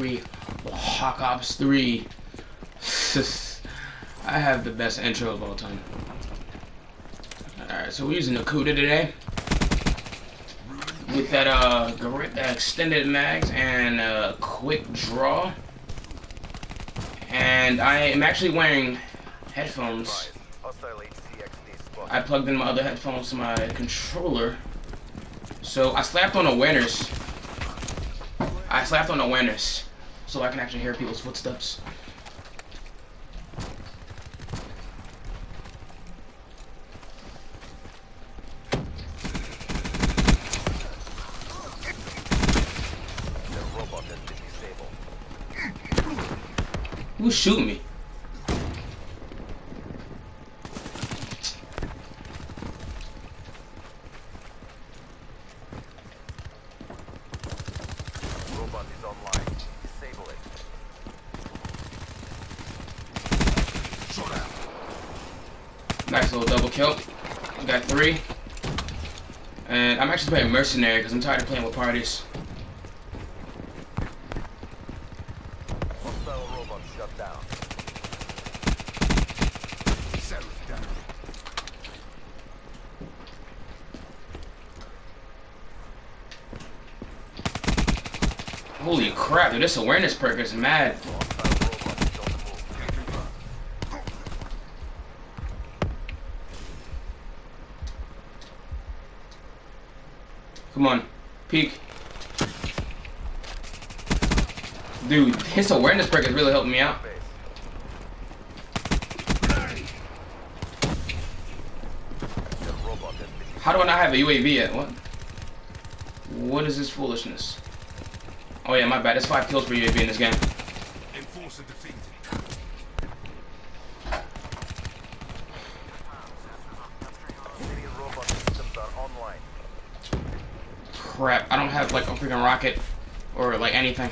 3. Hawk Ops 3. I have the best intro of all time. Alright, so we're using the today. With that uh extended mags and uh, quick draw. And I am actually wearing headphones. I plugged in my other headphones to my controller. So I slapped on awareness. I slapped on awareness so I can actually hear people's footsteps. Who's shooting me? Robot is online. Disable it. Nice little double kill. We got three. And I'm actually playing Mercenary because I'm tired of playing with parties. Holy crap, dude, this awareness perk is mad. Hostile robot is on the move. Come on, peek. Dude, his awareness perk is really helping me out. How do I not have a UAV yet? What? What is this foolishness? Oh yeah, my bad. It's five kills for UAV in this game. Enforcer defeated. City robot systems are online. Crap, I don't have like a freaking rocket or like anything.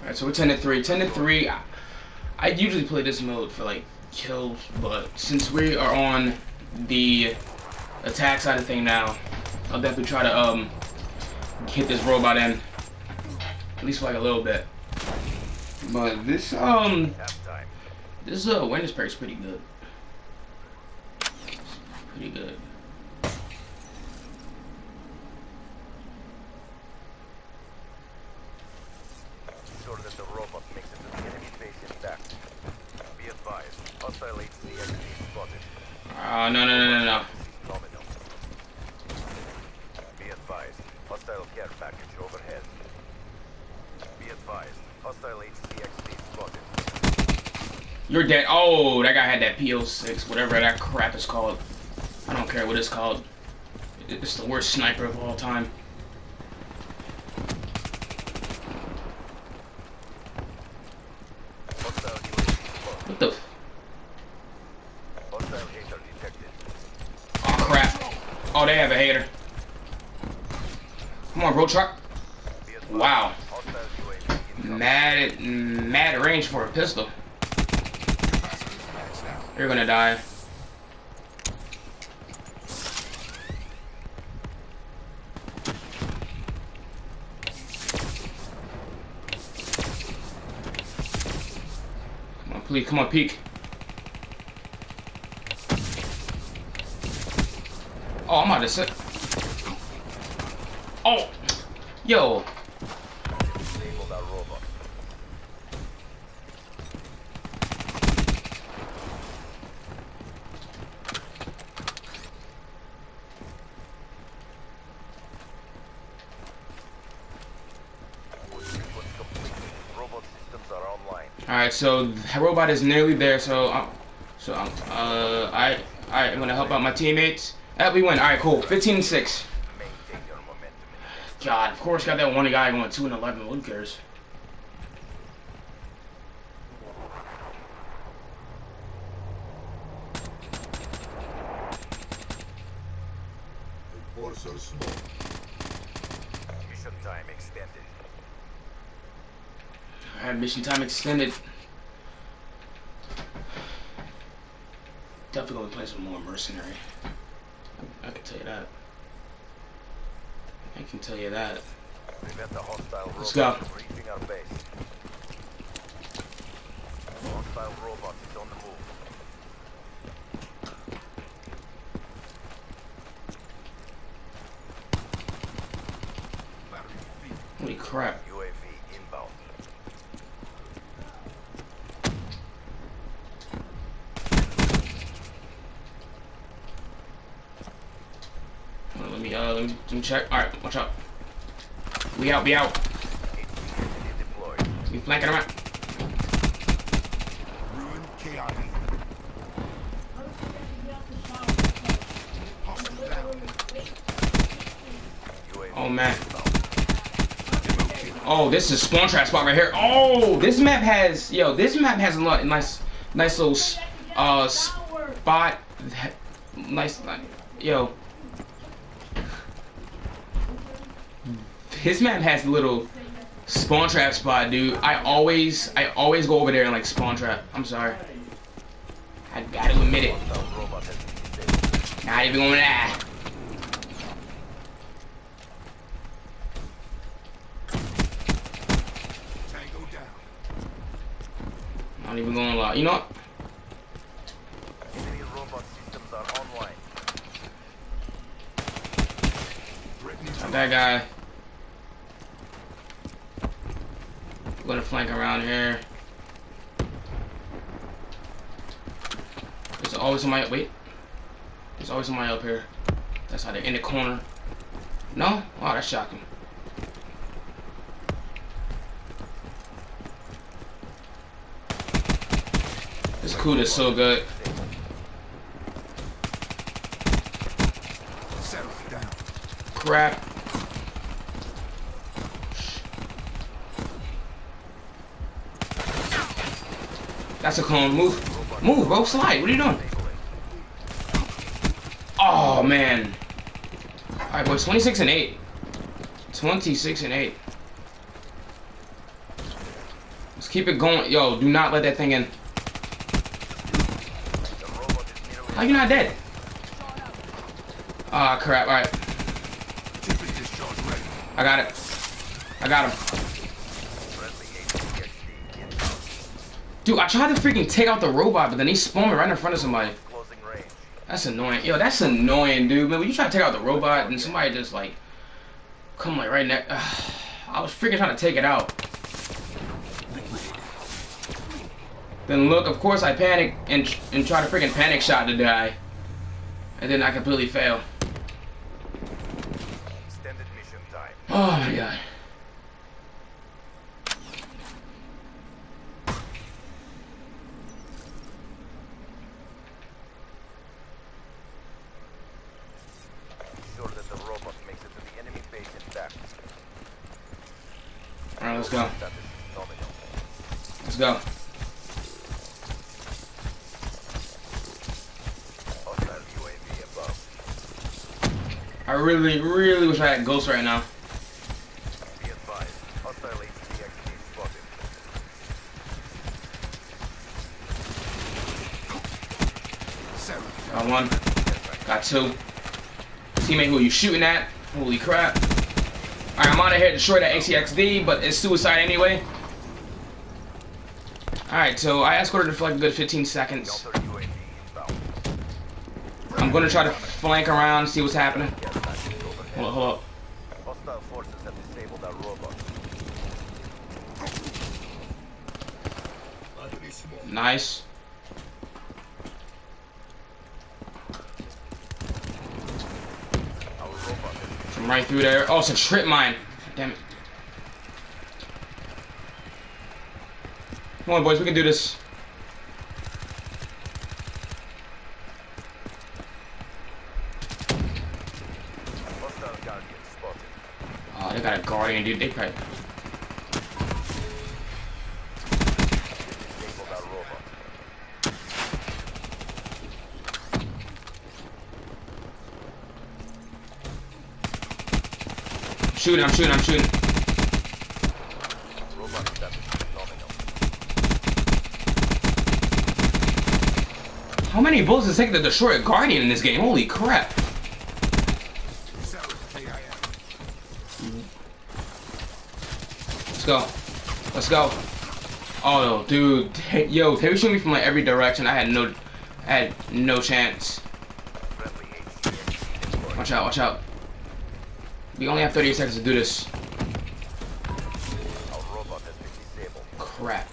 Alright, so we're 10 to 3. 10 to 3. I, I usually play this mode for like kills, but since we are on the attack side of thing now, I'll definitely try to um get this robot in. At least for like a little bit. But this um this uh awareness is pretty good. Pretty good. Care package overhead. Be advised. Hostile HCXD spotted. You're dead. Oh, that guy had that P-06, whatever that crap is called. I don't care what it's called. It's the worst sniper of all time. What the? f- Hostile HATR detected. Oh crap. Oh, they have a HATR. Bro, truck. Wow. Mad, mad range for a pistol. Out. You're gonna die. Come on, please, come on, peek. Oh, I'm about to sit. Oh, yo, Disabled our robot. Sequence complete. Robot systems are online. All right, so the robot is nearly there. So, um, so um, uh, I I am gonna help out my teammates. Uh, we win. All right, cool. 15-6. Maintain your momentum. God, of course, got that one guy going two and eleven. Who cares? Enforcer small. Mission time extended. All right, mission time extended. Definitely gonna play some more mercenary. I, I can tell you that. I can tell you that. Let's go. from reaching our base. Hostile robot is on the move. Battery defeated. Holy crap. UAV inbound. Hold on, Let me me check. Alright, watch out. We out, we out. We flanking around. Oh man. Oh, this is spawn trap spot right here. Oh, this map has yo, this map has a lot nice nice little uh spot nice yo. His map has a little spawn trap spot, dude. I always I always go over there and like spawn trap. I'm sorry. I gotta admit it. Not even gonna lie. Not even gonna lie. You know what? That guy. Gonna flank around here. There's always somebody. Wait. There's always somebody up here. That's how they're in the corner. No? Wow, that's shocking. This cool is so good. Crap. That's a clone. Move. Move, bro. Slide. What are you doing? Oh, man. Alright, boys. 26 and 8. 26 and 8. Let's keep it going. Yo, do not let that thing in. How you not dead? Ah, crap. Alright. I got it. I got him. Dude, I tried to freaking take out the robot, but then he spawned me right in front of somebody. That's annoying. Yo, that's annoying, dude. Man, when you try to take out the robot and somebody just like come like right next. I was freaking trying to take it out. Then look, of course I panic and and try to freaking panic shot the guy, and then I completely fail. Extended mission time. Oh my god. Ensure that the robot makes it to the enemy base intact. All right, let's go. Let's go. I really, really wish I had ghosts right now. Got one. Got two. Teammate, who are you shooting at? Holy crap. Alright, I'm out of here destroy that HCXD, but it's suicide anyway. Alright, so I escorted for like a good 15 seconds. I'm gonna try to flank around, see what's happening. Hold up, hold up. Hostile forces have disabled our robot. Battery small. Nice. Our robot From right through there. Oh, it's a trip mine. Damn it. Come on, boys, we can do this. hostile guardian spotted. Oh, they got a guardian, dude. They probably. I'm shooting, I'm shooting, I'm shooting. How many bullets does it take to destroy a guardian in this game? Holy crap. Let's go. Let's go. Oh, dude. Yo, they were shooting me from like every direction. I had no, I had no chance. Watch out, watch out. We only have 30 seconds to do this. Our robot has been disabled. Crap.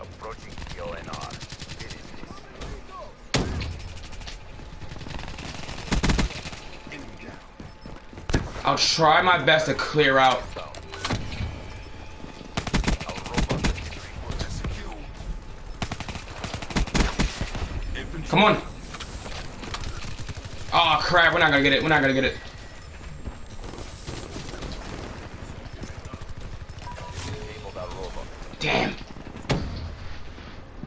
Approaching PLNR. Finish this. Enemy down. I'll try my best to clear out. Down. Our robot has been removed. That's a kill. Infantry. Come on. Oh crap, we're not gonna get it. We're not gonna get it. Damn.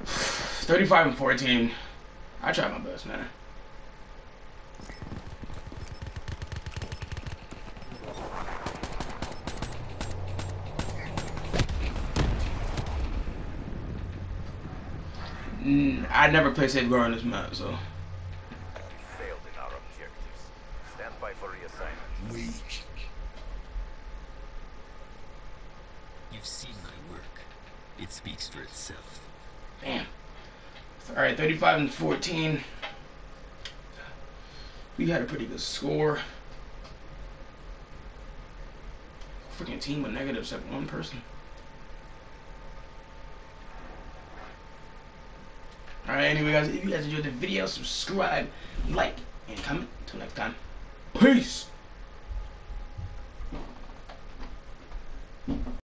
35 and 14. I tried my best, man. Mm, I never play played Safeguard on this map, so. We failed in our objectives. Stand by for reassignment. Weak. You've seen my work. It speaks for itself. Damn. Alright, 35 and 14. We had a pretty good score. Freaking team with negative except one person. Alright, anyway guys, if you guys enjoyed the video, subscribe, like, and comment. Until next time. Peace!